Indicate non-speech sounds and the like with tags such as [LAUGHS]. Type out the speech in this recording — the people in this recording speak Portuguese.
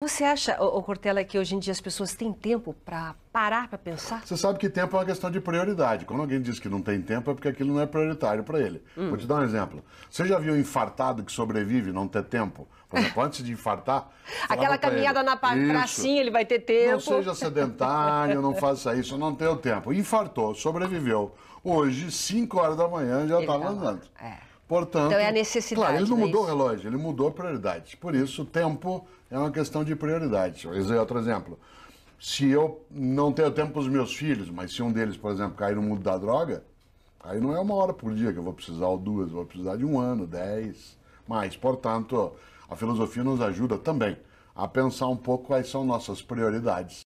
Você acha, ô, ô Cortella, que hoje em dia as pessoas têm tempo para parar para pensar? Você sabe que tempo é uma questão de prioridade. Quando alguém diz que não tem tempo, é porque aquilo não é prioritário para ele. Hum. Vou te dar um exemplo. Você já viu um infartado que sobrevive não ter tempo? Por exemplo, antes de infartar. [LAUGHS] Aquela caminhada ele, na pa- "Isso, pracinha, ele vai ter tempo. Não seja sedentário, não faça isso, não tenho tempo. Infartou, sobreviveu. Hoje, 5 horas da manhã, já estava tá andando. é. Portanto, Então é a necessidade, Claro, ele não é mudou o isso? relógio, ele mudou a prioridade. Por isso, o tempo é uma questão de prioridade. Vou dizer outro exemplo. Se eu não tenho tempo para os meus filhos, mas se um deles, por exemplo, cair no mundo da droga, aí não é uma hora por dia que eu vou precisar, ou duas, eu vou precisar de um ano, dez. Mas, portanto, a filosofia nos ajuda também a pensar um pouco quais são nossas prioridades